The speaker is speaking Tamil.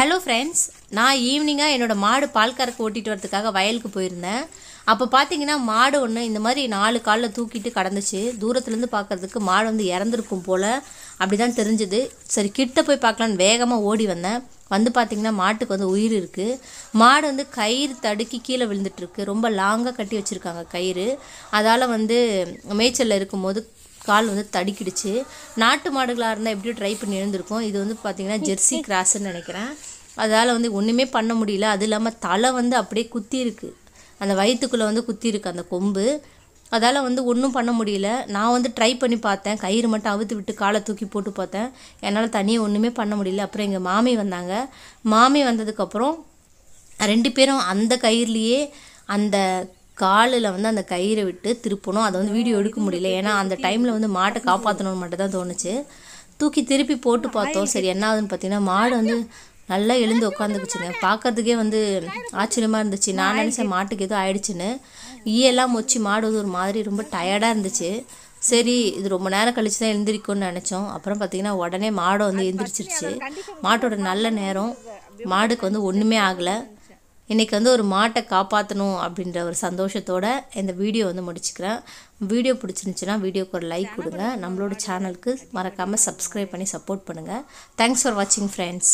ஹலோ ஃப்ரெண்ட்ஸ் நான் ஈவினிங்காக என்னோடய மாடு பால் கறக்க ஓட்டிகிட்டு வரதுக்காக வயலுக்கு போயிருந்தேன். அப்போ பார்த்தீங்கன்னா மாடு ஒன்று இந்த மாதிரி நாலு காலில் தூக்கிட்டு கடந்துச்சு. தூரத்துலேருந்து பார்க்கறதுக்கு மாடு வந்து இறந்துருக்கும் போல் அப்படி தான் தெரிஞ்சுது. சரி கிட்ட போய் பார்க்கலான்னு வேகமாக ஓடி வந்தேன். வந்து பார்த்தீங்கன்னா மாட்டுக்கு வந்து உயிர் இருக்குது மாடு வந்து கயிறு தடுக்கி கீழே விழுந்துட்டுருக்கு ரொம்ப லாங்காக கட்டி வச்சுருக்காங்க கயிறு. அதால் வந்து மேய்ச்சலில் இருக்கும்போது கால் வந்து தடிக்கிடுச்சு. நாட்டு மாடுகளாக இருந்தால் எப்படியும் ட்ரை பண்ணி எழுந்திருக்கும் இது வந்து பார்த்திங்கன்னா ஜெர்சி கிராஸ்ன்னு நினைக்கிறேன். அதால் வந்து ஒன்றுமே பண்ண முடியல. அது இல்லாமல் தலை வந்து அப்படியே குத்தி இருக்கு அந்த வயிற்றுக்குள்ளே வந்து குத்தி இருக்கு அந்த கொம்பு. அதால் வந்து ஒன்றும் பண்ண முடியல. நான் வந்து ட்ரை பண்ணி பார்த்தேன். கயிறு மட்டும் அவுத்து விட்டு காலை தூக்கி போட்டு பார்த்தேன். என்னால் தனியாக ஒன்றுமே பண்ண முடியல. அப்புறம் எங்கள் மாமி வந்தாங்க. மாமி வந்ததுக்கப்புறம் ரெண்டு பேரும் அந்த கயிறுலேயே அந்த காலில் வந்து அந்த கயிறை விட்டு திருப்பணும். அதை வந்து வீடியோ எடுக்க முடியல. ஏன்னா அந்த டைமில் வந்து மாட்டை காப்பாற்றணும்னு மட்டும் தான் தோணுச்சு. தூக்கி திருப்பி போட்டு பார்த்தோம். சரி என்ன ஆகுதுன்னு பார்த்தீங்கன்னா மாடு வந்து நல்லா எழுந்து உட்காந்துக்குச்சுங்க. பார்க்கறதுக்கே வந்து ஆச்சரியமாக இருந்துச்சு. நான் நினச்சேன் மாட்டுக்கு எதுவும் ஆயிடுச்சுன்னு. ஈயெல்லாம் மொச்சி மாடு வந்து ஒரு மாதிரி ரொம்ப டயர்டாக இருந்துச்சு. சரி இது ரொம்ப நேரம் கழிச்சு தான் எழுந்திரிக்கும்னு நினச்சோம். அப்புறம் பார்த்தீங்கன்னா உடனே மாடை வந்து எழுந்திரிச்சிருச்சு மாட்டோட நல்ல நேரம். மாடுக்கு வந்து ஒன்றுமே ஆகலை. இன்றைக்கி வந்து ஒரு மாட்டை காப்பாற்றணும் அப்படின்ற ஒரு சந்தோஷத்தோட இந்த வீடியோ வந்து முடிச்சுக்கிறேன். வீடியோ பிடிச்சிருந்துச்சுன்னா வீடியோக்கு ஒரு லைக் கொடுங்க. நம்மளோட சேனலுக்கு மறக்காமல் சப்ஸ்கிரைப் பண்ணி சப்போர்ட் பண்ணுங்கள் தேங்க்ஸ் ஃபார் வாட்சிங் ஃப்ரெண்ட்ஸ்